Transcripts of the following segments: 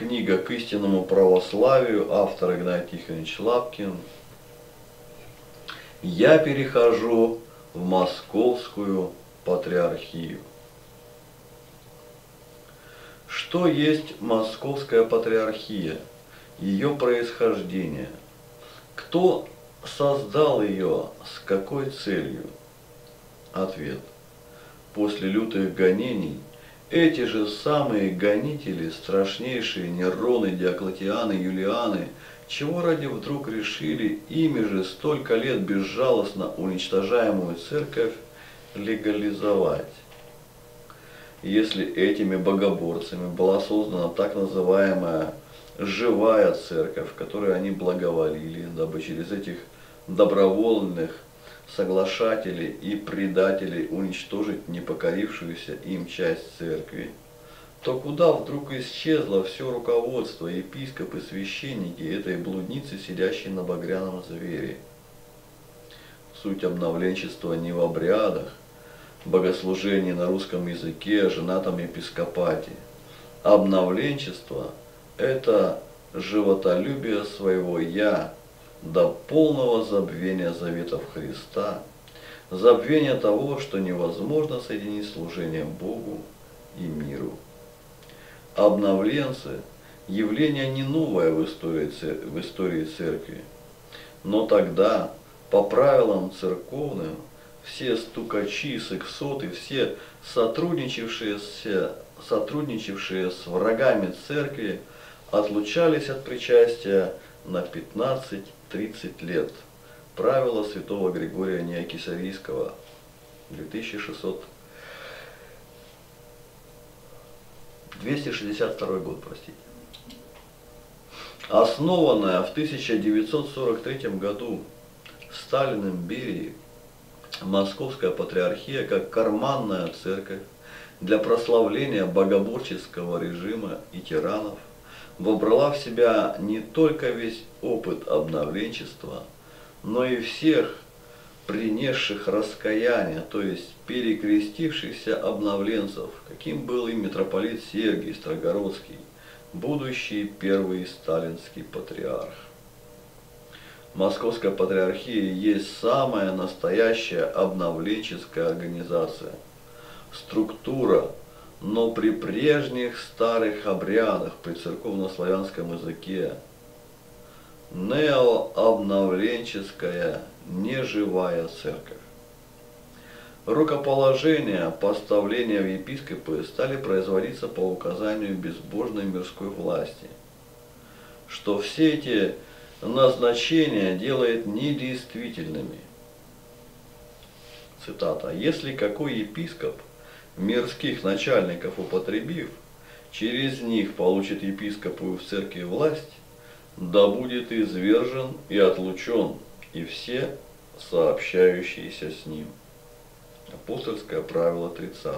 Книга к истинному православию, автор Игнатий Тихонович Лапкин. Я перехожу в Московскую Патриархию. Что есть Московская Патриархия? Ее происхождение? Кто создал ее? С какой целью? Ответ. После лютых гонений эти же самые гонители, страшнейшие Нероны, Диоклетианы, Юлианы, чего ради вдруг решили ими же столько лет безжалостно уничтожаемую церковь легализовать? Если этими богоборцами была создана так называемая живая церковь, которой они благоволили, дабы через этих добровольных соглашателей и предателей уничтожить непокорившуюся им часть церкви, то куда вдруг исчезло все руководство, епископы, священники этой блудницы, сидящей на багряном звере? Суть обновленчества не в обрядах, богослужении на русском языке, женатом епископате. Обновленчество – это животолюбие своего «я», до полного забвения заветов Христа, забвения того, что невозможно соединить служение Богу и миру. Обновленцы – явление не новое в истории, в истории церкви, но тогда, по правилам церковным, все стукачи, сексоты, все сотрудничавшие, сотрудничавшие с врагами церкви отлучались от причастия на 15 30 лет. Правила святого Григория Неокисарийского, 2600 262 год, простите. Основанная в 1943 году Сталиным Берией Московская Патриархия как карманная церковь для прославления богоборческого режима и тиранов – вобрала в себя не только весь опыт обновленчества, но и всех принесших раскаяние, то есть перекрестившихся обновленцев, каким был и митрополит Сергий Строгородский, будущий первый сталинский патриарх. Московская патриархия есть самая настоящая обновленческая организация, структура, но при прежних старых обрядах, при церковно-славянском языке, неообновленческая, неживая церковь. Рукоположения, поставления в епископы стали производиться по указанию безбожной мирской власти, что все эти назначения делает недействительными. Цитата. «Если какой епископ – мирских начальников употребив, через них получит епископу в церкви власть, да будет извержен и отлучен, и все сообщающиеся с ним. Апостольское правило 30.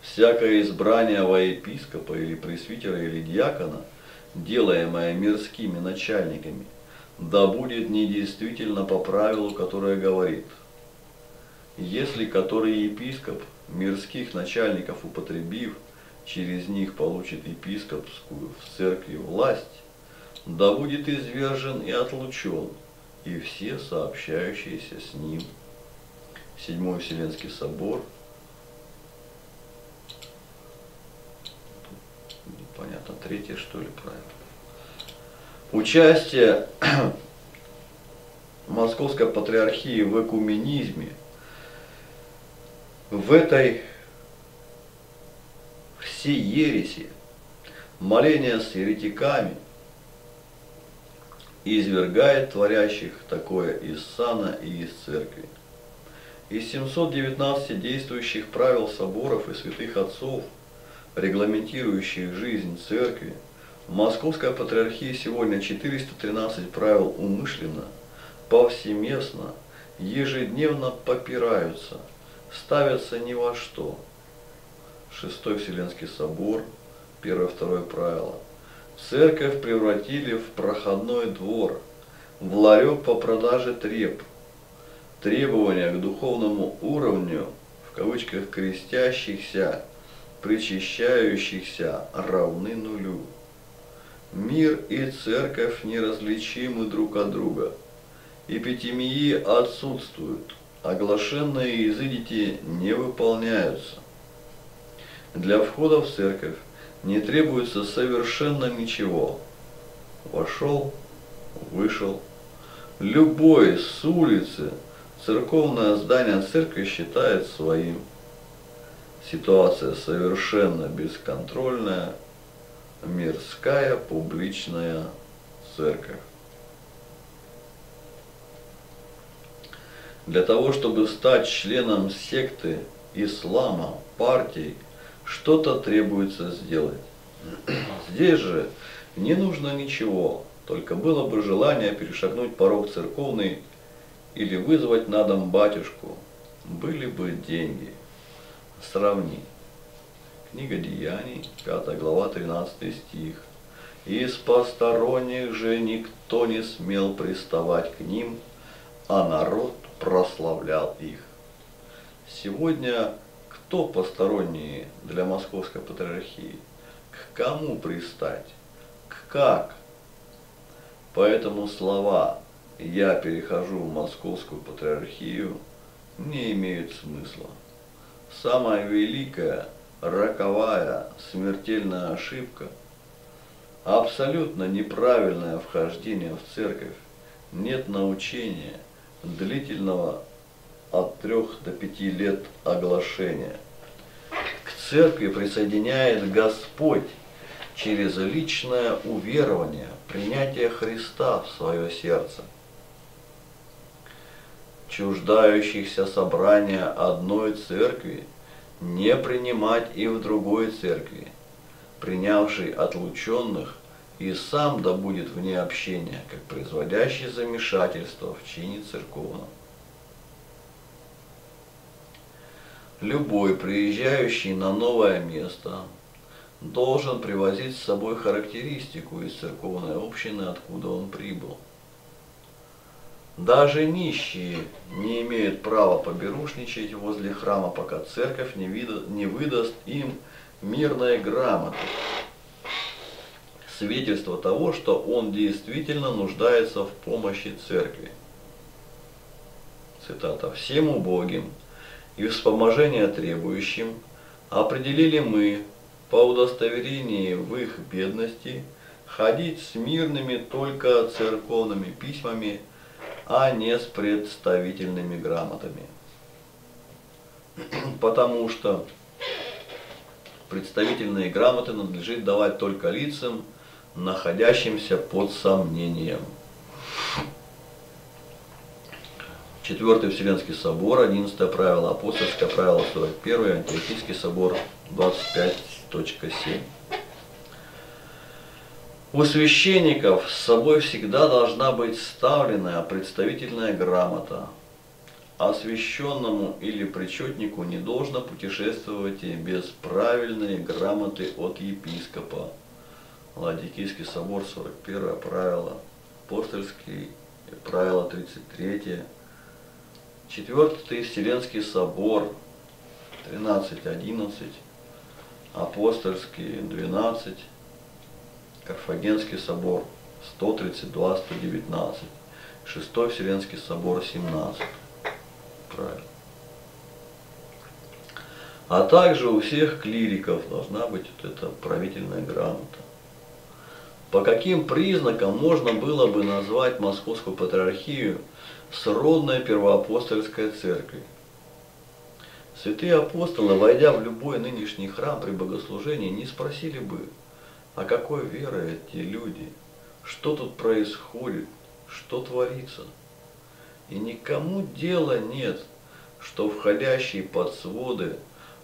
Всякое избрание во епископа или пресвитера или диакона, делаемое мирскими начальниками, да будет недействительно по правилу, которое говорит – если который епископ, мирских начальников употребив, через них получит епископскую в церкви власть, да будет извержен и отлучен, и все сообщающиеся с ним. Седьмой Вселенский собор. Понятно, третье что ли правильно. Участие Московской Патриархии в экуменизме – в этой всей ереси, моление с еретиками, извергает творящих такое из сана и из церкви. Из 719 действующих правил соборов и святых отцов, регламентирующих жизнь церкви, Московская Патриархия сегодня 413 правил умышленно, повсеместно, ежедневно попираются – ставятся ни во что. Шестой Вселенский собор, первое-второе правило. Церковь превратили в проходной двор, в ларек по продаже треп. Требования к духовному уровню, в кавычках крестящихся, причащающихся равны нулю. Мир и церковь неразличимы друг от друга. Эпитемии отсутствуют, оглашенные изыдите не выполняются. Для входа в церковь не требуется совершенно ничего. Вошел, вышел. Любой с улицы церковное здание церкви считает своим. Ситуация совершенно бесконтрольная, мирская публичная церковь. Для того, чтобы стать членом секты ислама, партии, что-то требуется сделать. Здесь же не нужно ничего, только было бы желание перешагнуть порог церковный или вызвать на дом батюшку, были бы деньги. Сравни. Книга Деяний, 5 глава, 13 стих. Из посторонних же никто не смел приставать к ним, а народ прославлял их. Сегодня кто посторонние для Московской Патриархии? К кому пристать? К как? Поэтому слова «я перехожу в Московскую Патриархию» не имеют смысла. Самая великая, роковая, смертельная ошибка – абсолютно неправильное вхождение в церковь, нет научения, длительного от трех до пяти лет оглашения. К церкви присоединяет Господь через личное уверование, принятие Христа в свое сердце. Чуждающихся собрания одной церкви не принимать и в другой церкви, принявший отлученных и сам да будет вне общения, как производящий замешательство в чине церковном. Любой приезжающий на новое место должен привозить с собой характеристику из церковной общины, откуда он прибыл. Даже нищие не имеют права поберушничать возле храма, пока церковь не, выдаст им мирной грамоты. Свидетельство того, что он действительно нуждается в помощи церкви. Цитата. «Всем убогим, и вспоможения требующим определили мы по удостоверении в их бедности ходить с мирными только церковными письмами, а не с представительными грамотами. Потому что представительные грамоты надлежит давать только лицам, находящимся под сомнением. Четвертый Вселенский собор, 11 правило, апостольское правило 41, Антиохийский собор 25.7. У священников с собой всегда должна быть ставленная представительная грамота. Освященному или причетнику не должно путешествовать без правильной грамоты от епископа. Ладикийский собор 41 правило, апостольский правило 33 Четвертый Вселенский собор 13.11, Апостольский 12, Карфагенский собор 132-119, Шестой Вселенский собор 17. Правильно. А также у всех клириков должна быть вот эта правительная грамота. По каким признакам можно было бы назвать Московскую патриархию сродной первоапостольской церкви. Святые апостолы, войдя в любой нынешний храм при богослужении, не спросили бы, а какой веры эти люди, что тут происходит, что творится. И никому дела нет, что входящие под своды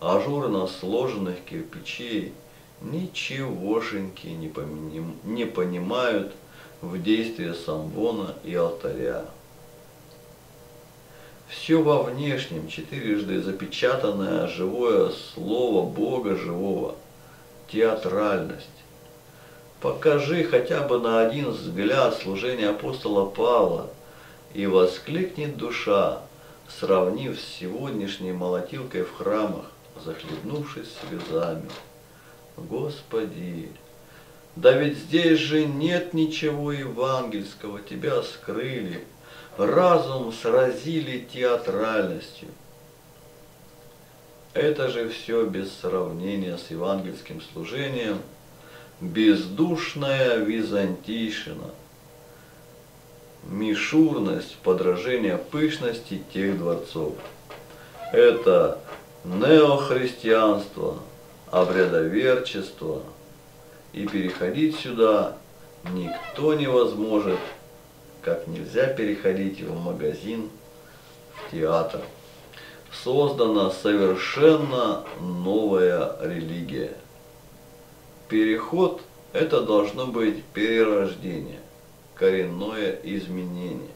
ажурно сложенных кирпичей ничегошеньки не, не понимают в действии самбона и алтаря. Все во внешнем, четырежды запечатанное живое слово Бога живого, театральность. Покажи хотя бы на один взгляд служение апостола Павла, и воскликнет душа, сравнив с сегодняшней молотилкой в храмах, захлебнувшись слезами. Господи, да ведь здесь же нет ничего евангельского, тебя скрыли, разум сразили театральностью. Это же все без сравнения с евангельским служением, бездушная византийшина, мишурность, подражение пышности тех дворцов. Это неохристианство, обрядоверчество, и переходить сюда никто не возможет, как нельзя переходить в магазин, в театр. Создана совершенно новая религия. Переход – это должно быть перерождение, коренное изменение.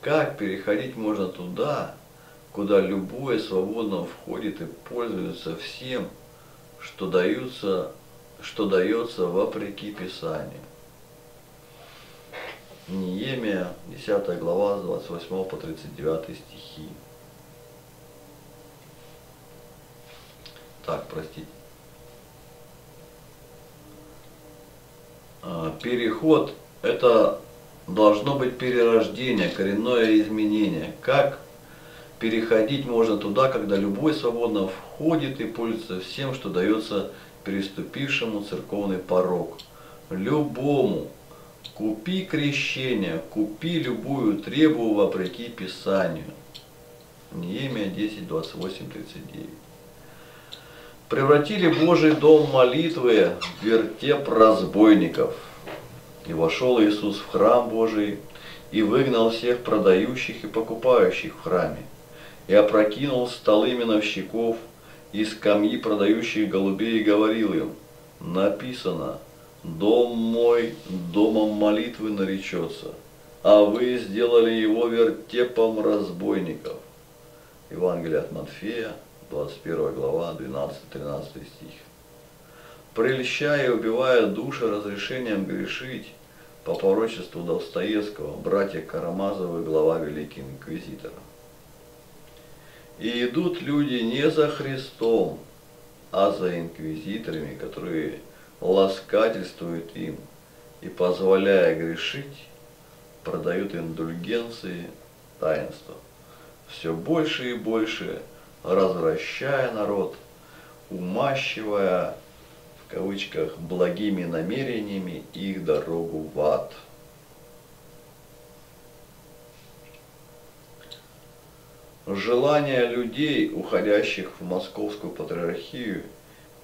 Как переходить можно туда, куда любое свободно входит и пользуется всем, что, даются, что дается вопреки Писанию. Неемия, 10 глава, с 28 по 39 стихи. Так, простите. А, переход – это должно быть перерождение, коренное изменение. Как переходить можно туда, когда любой свободно входит и пользуется всем, что дается переступившему церковный порог. Любому. Купи крещение, купи любую требу вопреки Писанию. Неемия 10, 28, 39. Превратили Божий дом молитвы в вертеп разбойников. И вошел Иисус в храм Божий и выгнал всех продающих и покупающих в храме и опрокинул столы миновщиков и скамьи продающих голубей и говорил им, написано, дом мой домом молитвы наречется, а вы сделали его вертепом разбойников. Евангелие от Матфея, 21 глава, 12-13 стих. Прельщая и убивая души разрешением грешить, по порочеству Достоевского, братья Карамазовы, глава Великий Инквизитора. И идут люди не за Христом, а за инквизиторами, которые ласкательствуют им и, позволяя грешить, продают индульгенции, таинства. Все больше и больше развращая народ, умащивая, в кавычках, благими намерениями их дорогу в ад – желание людей, уходящих в московскую патриархию,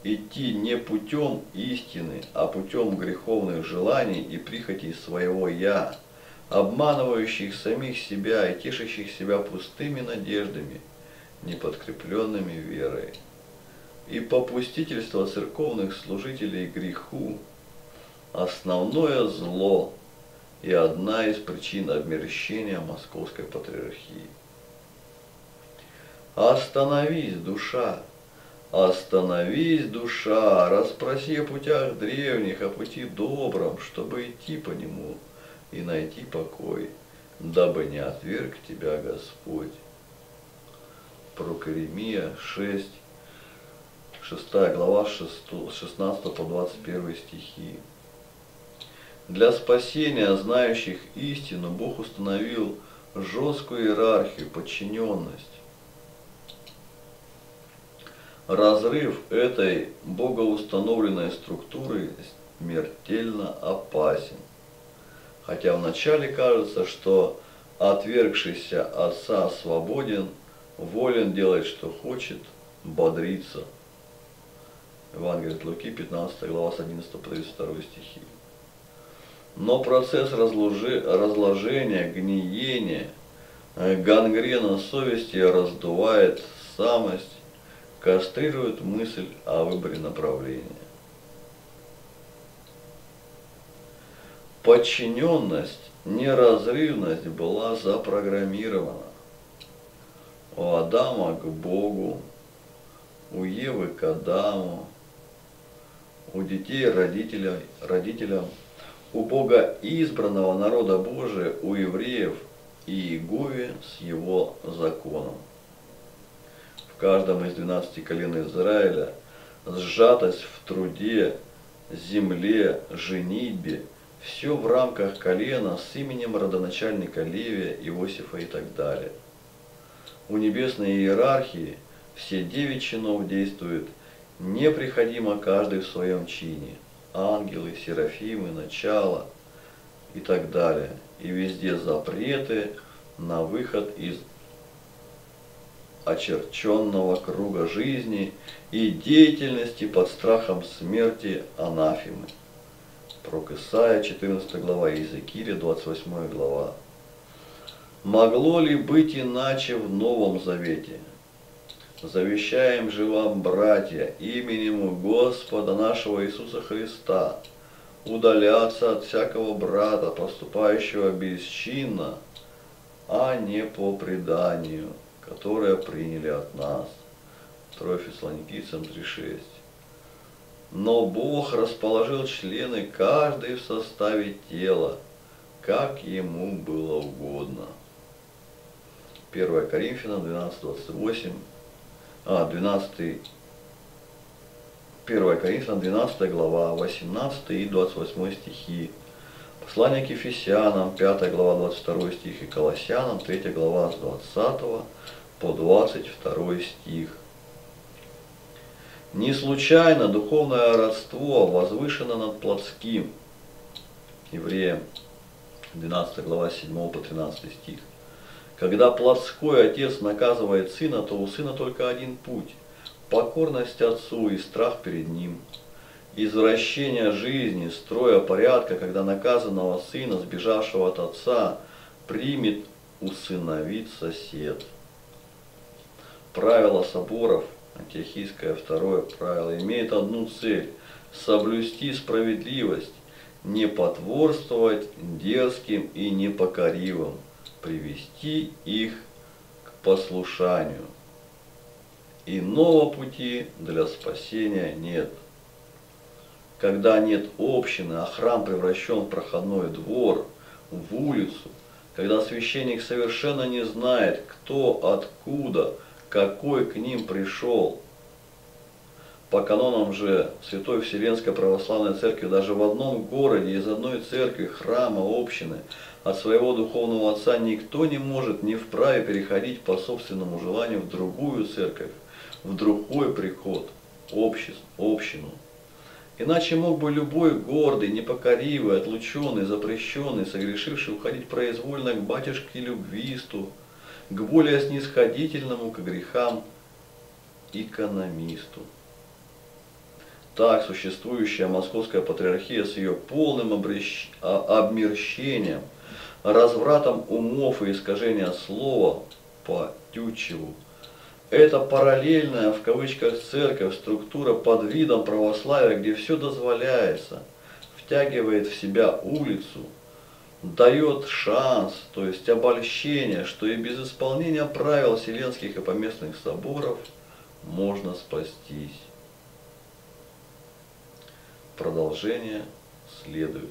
идти не путем истины, а путем греховных желаний и прихотей своего «я», обманывающих самих себя и тешащих себя пустыми надеждами, неподкрепленными верой. И попустительство церковных служителей греху – основное зло и одна из причин обмерщения московской патриархии. Остановись, душа, остановись, душа, расспроси о путях древних, о пути добром, чтобы идти по нему и найти покой, дабы не отверг тебя Господь. Прокеремия 6, 6 глава 6, 16 по 21 стихи. Для спасения знающих истину Бог установил жесткую иерархию, подчиненность. Разрыв этой богоустановленной структуры смертельно опасен. Хотя вначале кажется, что отвергшийся отца свободен, волен делать, что хочет, бодриться. Евангелие от Луки, 15 глава, с 11 по 32 стихи. Но процесс разложи, разложения, гниения, гангрена совести раздувает самость, кастрирует мысль о выборе направления. Подчиненность, неразрывность была запрограммирована. У Адама к Богу, у Евы к Адаму, у детей родителям, родителям, у Бога избранного народа Божия, у евреев и Иегове с его законом. В каждом из 12 колен Израиля, сжатость в труде, земле, женитьбе, все в рамках колена с именем родоначальника Левия, Иосифа и так далее. У небесной иерархии все девять чинов действуют неприходимо каждый в своем чине. Ангелы, серафимы, начало и так далее. И везде запреты на выход из очерченного круга жизни и деятельности под страхом смерти анафимы. Пророк Исаия, 14 глава, Иезекииля, 28 глава. Могло ли быть иначе в Новом Завете? Завещаем же вам, братья, именем Господа нашего Иисуса Христа, удаляться от всякого брата, поступающего бесчинно, а не по преданию, которое приняли от нас. 2 Фессалоникийцам 3.6. Но Бог расположил члены каждый в составе тела, как ему было угодно. 1 Коринфянам 12.28, а, 12, 1 Коринфянам 12 глава, 18 и 28 стихи. Послание к Ефесянам, 5 глава, 22 стих, и Колоссянам, 3 глава, с 20 по 22 стих. Не случайно духовное родство возвышено над плотским. Евреям 12 глава 7 по 13 стих. Когда плотской отец наказывает сына, то у сына только один путь – покорность отцу и страх перед ним. Извращение жизни, строя порядка, когда наказанного сына, сбежавшего от отца, примет усыновить сосед. Правило соборов – Антиохийское второе правило имеет одну цель – соблюсти справедливость, не потворствовать дерзким и непокоривым, привести их к послушанию. Иного пути для спасения нет. Когда нет общины, а храм превращен в проходной двор, в улицу, когда священник совершенно не знает, кто, откуда, какой к ним пришел. По канонам же Святой Вселенской Православной Церкви даже в одном городе из одной церкви, храма, общины от своего духовного отца никто не может не вправе переходить по собственному желанию в другую церковь, в другой приход, общину. Иначе мог бы любой гордый, непокоривый, отлученный, запрещенный, согрешивший уходить произвольно к батюшке любвисту, к более снисходительному к грехам экономисту. Так существующая Московская Патриархия с ее полным обращ... А, обмерщением, развратом умов и искажением слова по Тютчеву, это параллельная в кавычках церковь, структура под видом православия, где все дозволяется, втягивает в себя улицу, дает шанс, то есть обольщение, что и без исполнения правил Вселенских и поместных соборов можно спастись. Продолжение следует.